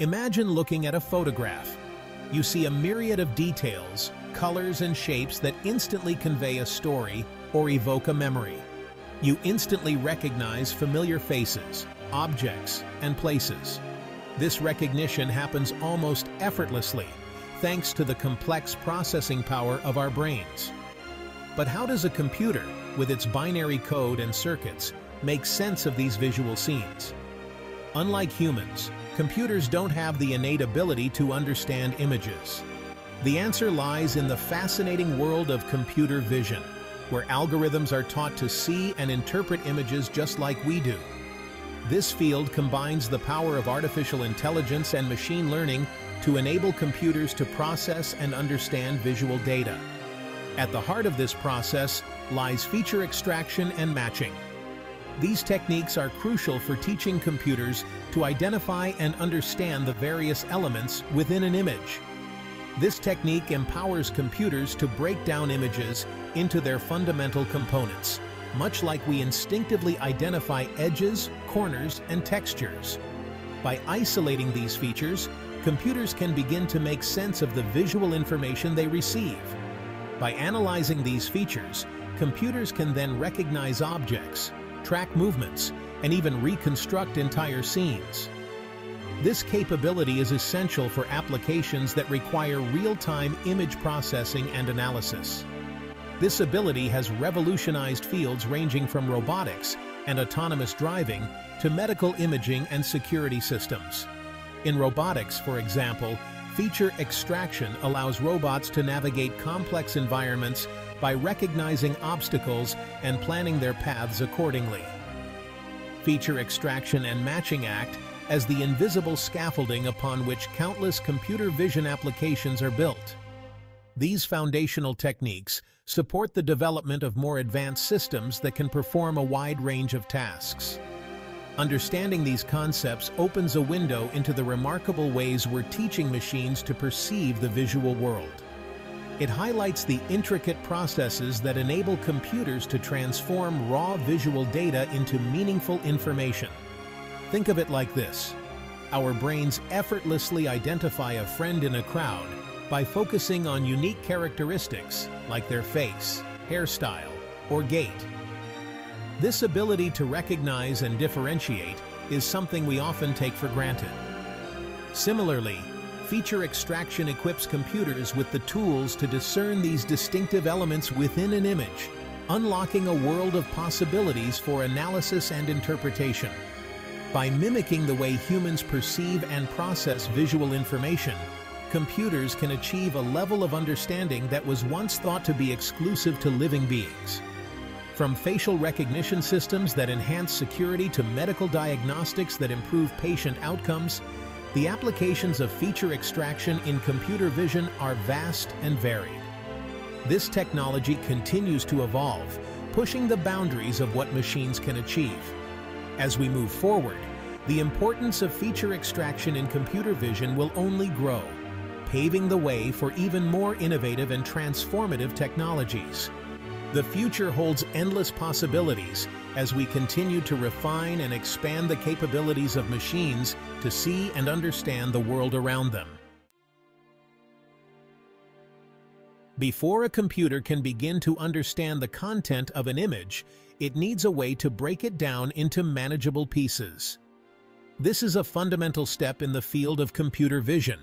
Imagine looking at a photograph. You see a myriad of details, colors and shapes that instantly convey a story or evoke a memory. You instantly recognize familiar faces, objects, and places. This recognition happens almost effortlessly, thanks to the complex processing power of our brains. But how does a computer, with its binary code and circuits, make sense of these visual scenes? Unlike humans, computers don't have the innate ability to understand images. The answer lies in the fascinating world of computer vision, where algorithms are taught to see and interpret images just like we do. This field combines the power of artificial intelligence and machine learning to enable computers to process and understand visual data. At the heart of this process lies feature extraction and matching. These techniques are crucial for teaching computers to identify and understand the various elements within an image. This technique empowers computers to break down images into their fundamental components, much like we instinctively identify edges, corners, and textures. By isolating these features, computers can begin to make sense of the visual information they receive. By analyzing these features, computers can then recognize objects, track movements, and even reconstruct entire scenes. This capability is essential for applications that require real-time image processing and analysis. This ability has revolutionized fields ranging from robotics and autonomous driving to medical imaging and security systems. In robotics, for example, feature extraction allows robots to navigate complex environments by recognizing obstacles and planning their paths accordingly. Feature extraction and matching act as the invisible scaffolding upon which countless computer vision applications are built. These foundational techniques support the development of more advanced systems that can perform a wide range of tasks. Understanding these concepts opens a window into the remarkable ways we're teaching machines to perceive the visual world. It highlights the intricate processes that enable computers to transform raw visual data into meaningful information. Think of it like this. Our brains effortlessly identify a friend in a crowd by focusing on unique characteristics like their face, hairstyle, or gait. This ability to recognize and differentiate is something we often take for granted. Similarly, feature extraction equips computers with the tools to discern these distinctive elements within an image, unlocking a world of possibilities for analysis and interpretation. By mimicking the way humans perceive and process visual information, computers can achieve a level of understanding that was once thought to be exclusive to living beings. From facial recognition systems that enhance security to medical diagnostics that improve patient outcomes, the applications of feature extraction in computer vision are vast and varied. This technology continues to evolve, pushing the boundaries of what machines can achieve. As we move forward, the importance of feature extraction in computer vision will only grow, paving the way for even more innovative and transformative technologies. The future holds endless possibilities as we continue to refine and expand the capabilities of machines to see and understand the world around them. Before a computer can begin to understand the content of an image, it needs a way to break it down into manageable pieces. This is a fundamental step in the field of computer vision,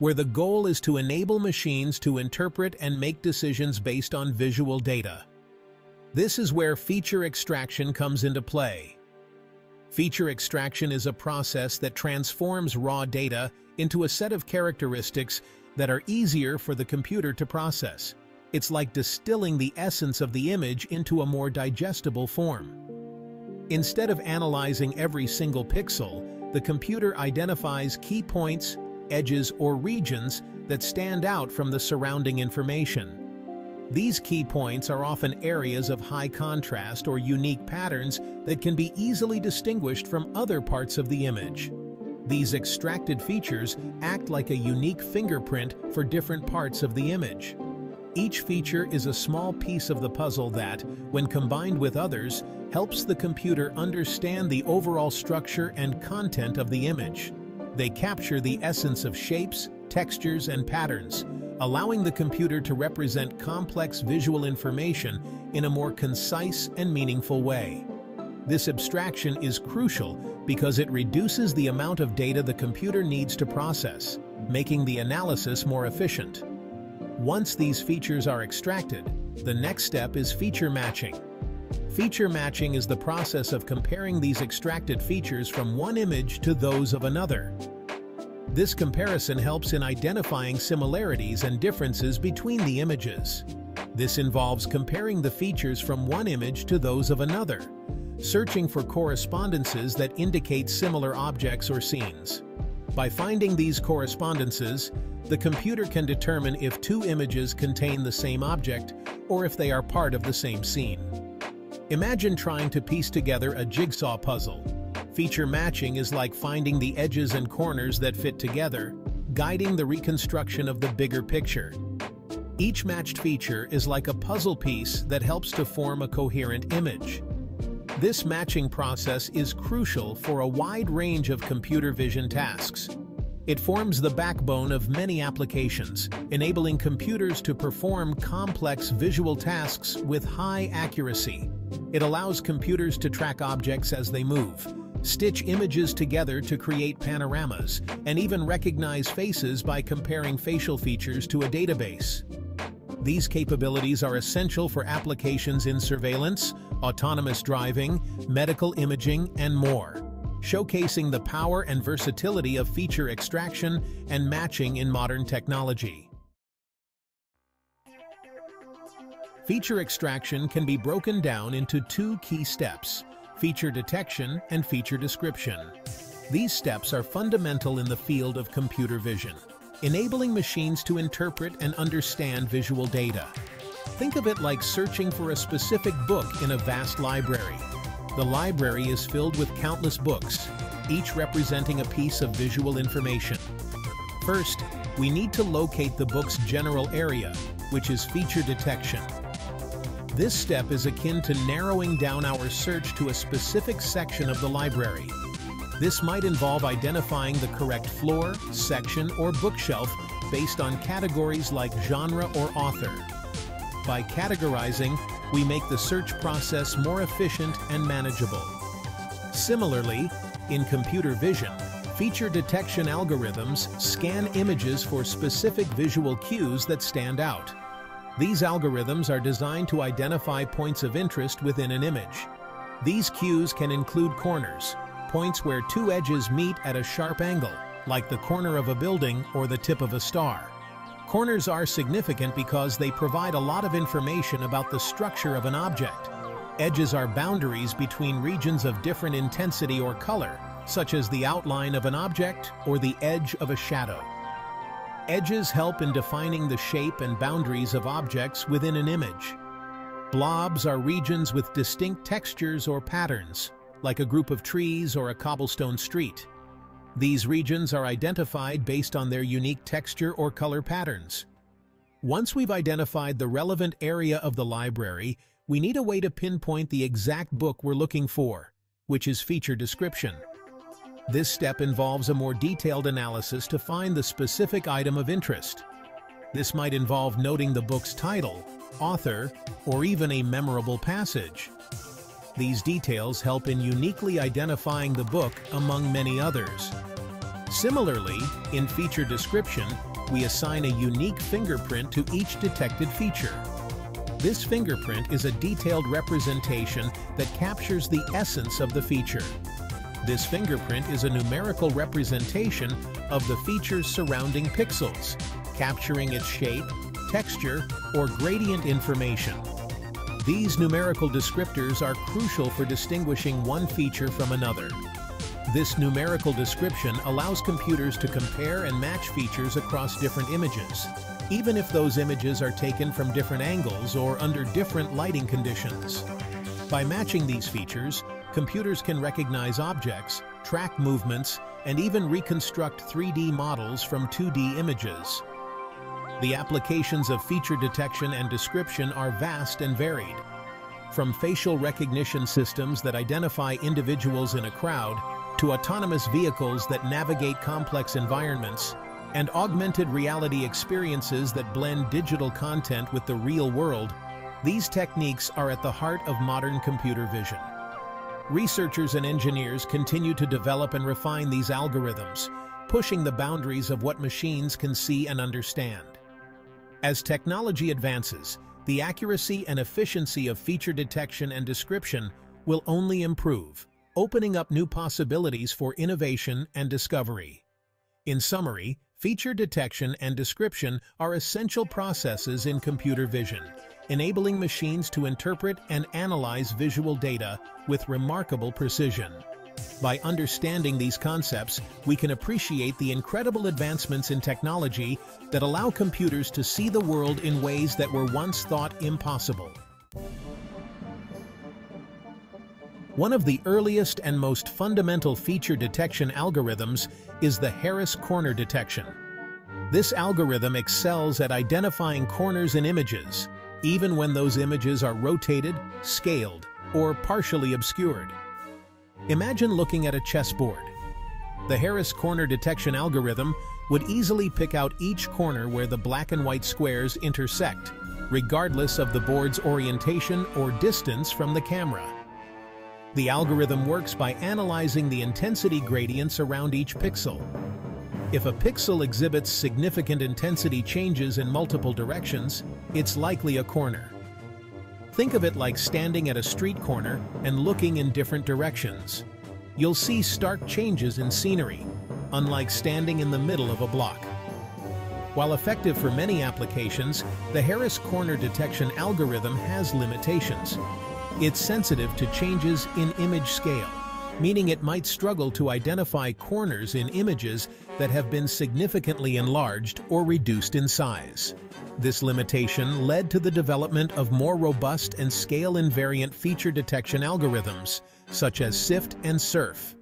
where the goal is to enable machines to interpret and make decisions based on visual data. This is where feature extraction comes into play. Feature extraction is a process that transforms raw data into a set of characteristics that are easier for the computer to process. It's like distilling the essence of the image into a more digestible form. Instead of analyzing every single pixel, the computer identifies key points edges, or regions that stand out from the surrounding information. These key points are often areas of high contrast or unique patterns that can be easily distinguished from other parts of the image. These extracted features act like a unique fingerprint for different parts of the image. Each feature is a small piece of the puzzle that, when combined with others, helps the computer understand the overall structure and content of the image. They capture the essence of shapes, textures, and patterns, allowing the computer to represent complex visual information in a more concise and meaningful way. This abstraction is crucial because it reduces the amount of data the computer needs to process, making the analysis more efficient. Once these features are extracted, the next step is feature matching. Feature matching is the process of comparing these extracted features from one image to those of another. This comparison helps in identifying similarities and differences between the images. This involves comparing the features from one image to those of another, searching for correspondences that indicate similar objects or scenes. By finding these correspondences, the computer can determine if two images contain the same object or if they are part of the same scene. Imagine trying to piece together a jigsaw puzzle. Feature matching is like finding the edges and corners that fit together, guiding the reconstruction of the bigger picture. Each matched feature is like a puzzle piece that helps to form a coherent image. This matching process is crucial for a wide range of computer vision tasks. It forms the backbone of many applications, enabling computers to perform complex visual tasks with high accuracy. It allows computers to track objects as they move, stitch images together to create panoramas, and even recognize faces by comparing facial features to a database. These capabilities are essential for applications in surveillance, autonomous driving, medical imaging, and more, showcasing the power and versatility of feature extraction and matching in modern technology. Feature extraction can be broken down into two key steps, feature detection and feature description. These steps are fundamental in the field of computer vision enabling machines to interpret and understand visual data. Think of it like searching for a specific book in a vast library. The library is filled with countless books, each representing a piece of visual information. First, we need to locate the book's general area, which is feature detection. This step is akin to narrowing down our search to a specific section of the library. This might involve identifying the correct floor, section, or bookshelf based on categories like genre or author. By categorizing, we make the search process more efficient and manageable. Similarly, in computer vision, feature detection algorithms scan images for specific visual cues that stand out. These algorithms are designed to identify points of interest within an image. These cues can include corners, points where two edges meet at a sharp angle, like the corner of a building or the tip of a star. Corners are significant because they provide a lot of information about the structure of an object. Edges are boundaries between regions of different intensity or color, such as the outline of an object or the edge of a shadow. Edges help in defining the shape and boundaries of objects within an image. Blobs are regions with distinct textures or patterns, like a group of trees or a cobblestone street. These regions are identified based on their unique texture or color patterns. Once we've identified the relevant area of the library, we need a way to pinpoint the exact book we're looking for, which is feature description. This step involves a more detailed analysis to find the specific item of interest. This might involve noting the book's title, author, or even a memorable passage. These details help in uniquely identifying the book among many others. Similarly, in feature description, we assign a unique fingerprint to each detected feature. This fingerprint is a detailed representation that captures the essence of the feature. This fingerprint is a numerical representation of the feature's surrounding pixels, capturing its shape, texture, or gradient information. These numerical descriptors are crucial for distinguishing one feature from another. This numerical description allows computers to compare and match features across different images, even if those images are taken from different angles or under different lighting conditions. By matching these features, computers can recognize objects, track movements, and even reconstruct 3D models from 2D images. The applications of feature detection and description are vast and varied. From facial recognition systems that identify individuals in a crowd to autonomous vehicles that navigate complex environments, and augmented reality experiences that blend digital content with the real world, these techniques are at the heart of modern computer vision. Researchers and engineers continue to develop and refine these algorithms, pushing the boundaries of what machines can see and understand. As technology advances, the accuracy and efficiency of feature detection and description will only improve, opening up new possibilities for innovation and discovery. In summary, feature detection and description are essential processes in computer vision, enabling machines to interpret and analyze visual data with remarkable precision. By understanding these concepts, we can appreciate the incredible advancements in technology that allow computers to see the world in ways that were once thought impossible. One of the earliest and most fundamental feature detection algorithms is the Harris corner detection. This algorithm excels at identifying corners in images, even when those images are rotated, scaled, or partially obscured. Imagine looking at a chessboard. The Harris corner detection algorithm would easily pick out each corner where the black and white squares intersect, regardless of the board's orientation or distance from the camera. The algorithm works by analyzing the intensity gradients around each pixel. If a pixel exhibits significant intensity changes in multiple directions, it's likely a corner. Think of it like standing at a street corner and looking in different directions. You'll see stark changes in scenery, unlike standing in the middle of a block. While effective for many applications, the Harris corner detection algorithm has limitations. It's sensitive to changes in image scale, meaning it might struggle to identify corners in images that have been significantly enlarged or reduced in size. This limitation led to the development of more robust and scale-invariant feature detection algorithms, such as SIFT and SURF.